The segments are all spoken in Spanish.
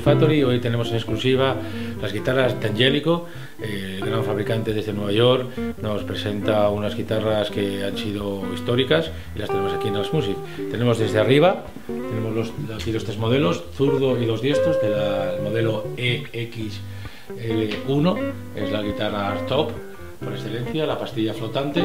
Factory. Hoy tenemos en exclusiva las guitarras de Angelico, eh, el gran fabricante desde Nueva York. Nos presenta unas guitarras que han sido históricas y las tenemos aquí en Als Music. Tenemos desde arriba, tenemos los, aquí los tres modelos, zurdo y los diestros, del modelo EXL1, es la guitarra top por excelencia, la pastilla flotante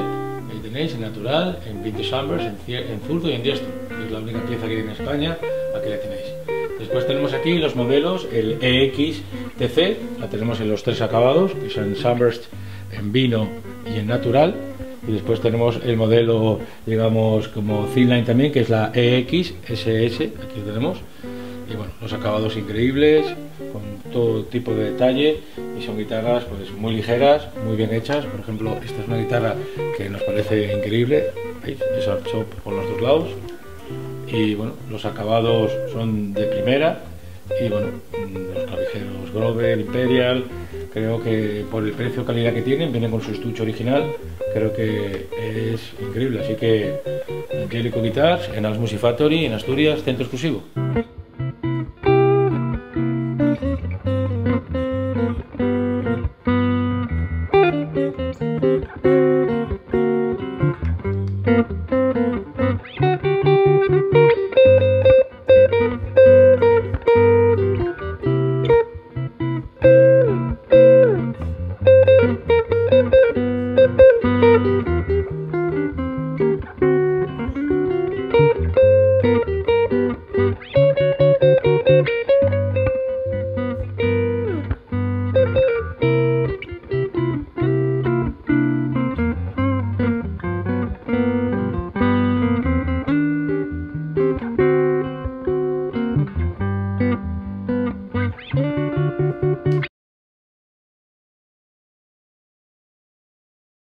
Ahí tenéis, en natural, en vintage chambers, en, zurdo y en diestro. Es la única pieza que hay en España, aquí la tenéis. Después tenemos aquí los modelos, el EX-TC, la tenemos en los tres acabados, que son Sunburst en vino y en natural. Y después tenemos el modelo, digamos, como thin line también, que es la EX-SS, aquí lo tenemos. Y bueno, los acabados increíbles, con todo tipo de detalle y son guitarras pues muy ligeras, muy bien hechas. Por ejemplo, esta es una guitarra que nos parece increíble, ¿veis? Es chop por los dos lados y bueno, los acabados son de primera y bueno, los clavijeros Grover, Imperial, creo que por el precio calidad que tienen, vienen con su estuche original, creo que es increíble, así que Angelico Guitars en Als Factory en Asturias, centro exclusivo.